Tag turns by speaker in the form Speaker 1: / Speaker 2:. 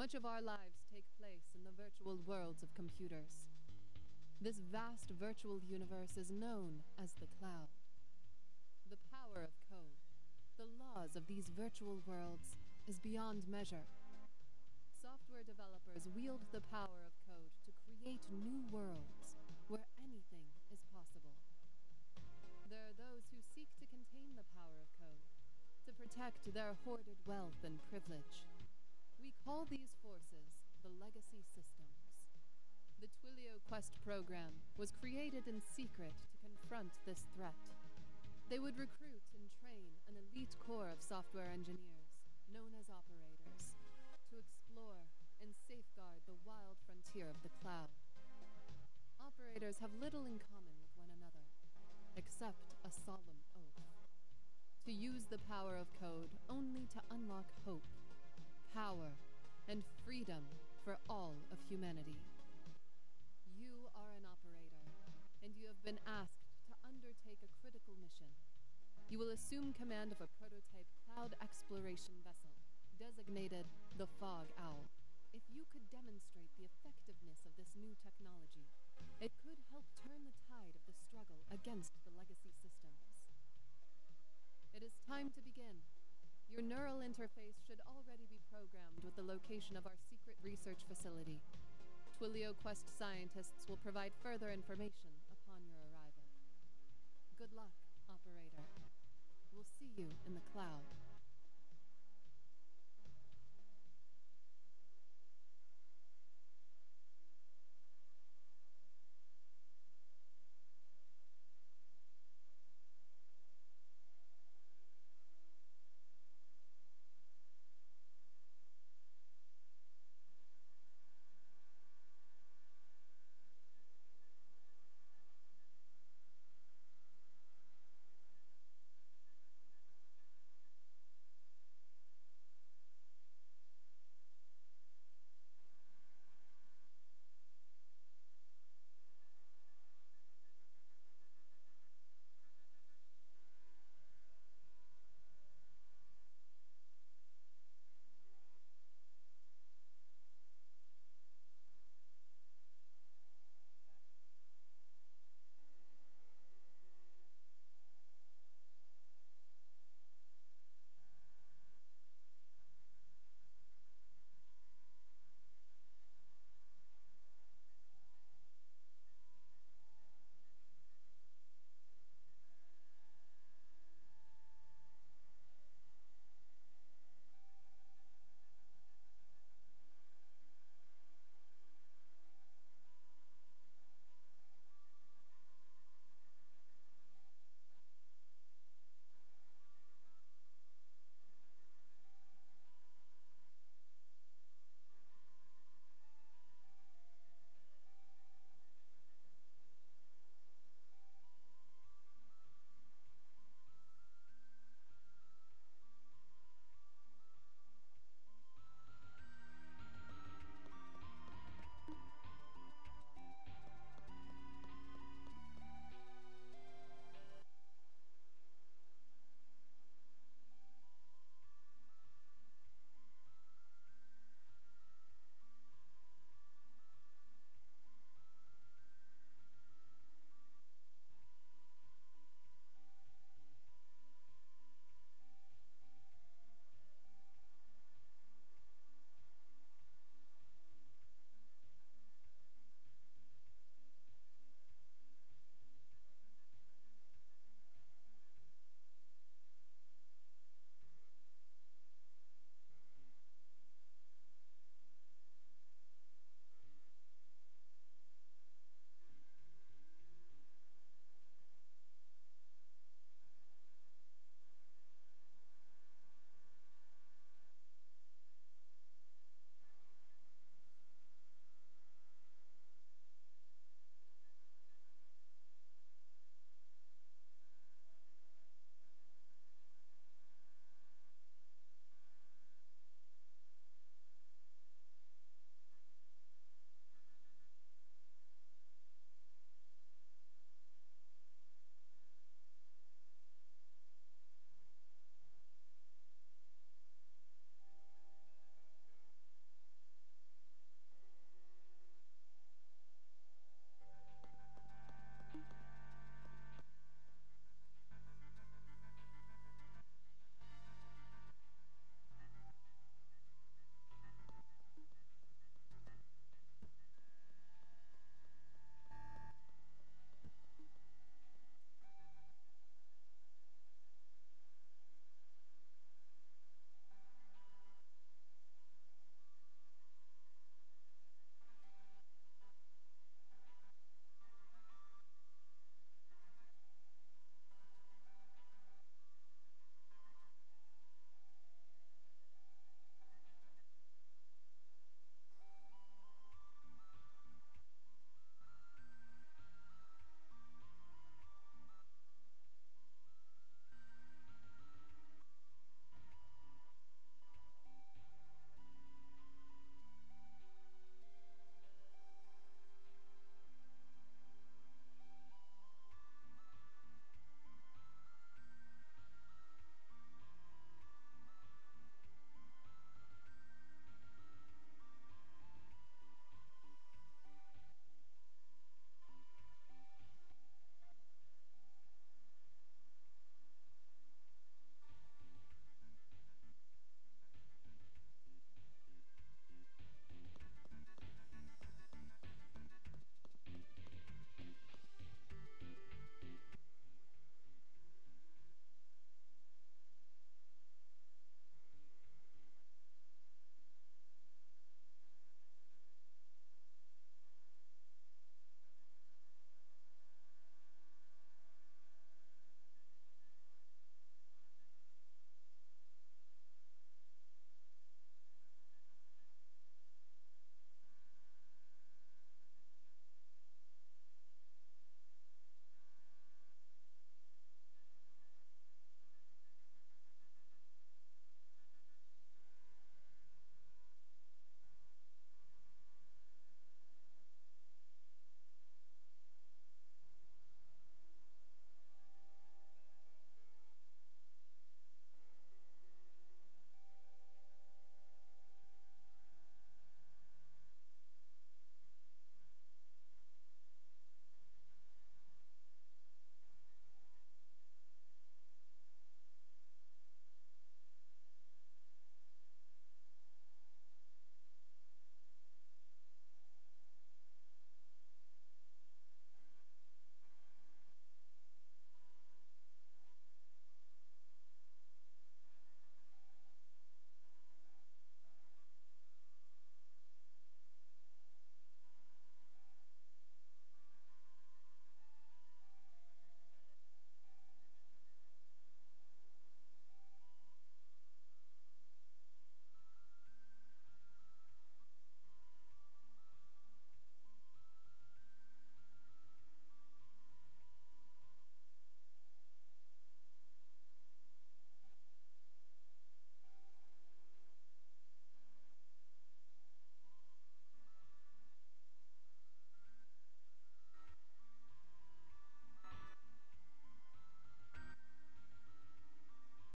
Speaker 1: Much of our lives take place in the virtual worlds of computers. This vast virtual universe is known as the cloud. The power of code, the laws of these virtual worlds, is beyond measure. Software developers wield the power of code to create new worlds where anything is possible. There are those who seek to contain the power of code, to protect their hoarded wealth and privilege. We call these forces the legacy systems. The Twilio Quest program was created in secret to confront this threat. They would recruit and train an elite corps of software engineers, known as operators, to explore and safeguard the wild frontier of the cloud. Operators have little in common with one another, except a solemn oath. To use the power of code only to unlock hope power, and freedom for all of humanity. You are an operator, and you have been asked to undertake a critical mission. You will assume command of a prototype cloud exploration vessel, designated the Fog Owl. If you could demonstrate the effectiveness of this new technology, it could help turn the tide of the struggle against the legacy systems. It is time to begin. Your neural interface should already be programmed with the location of our secret research facility. Twilio Quest scientists will provide further information upon your arrival. Good luck, operator. We'll see you in the cloud.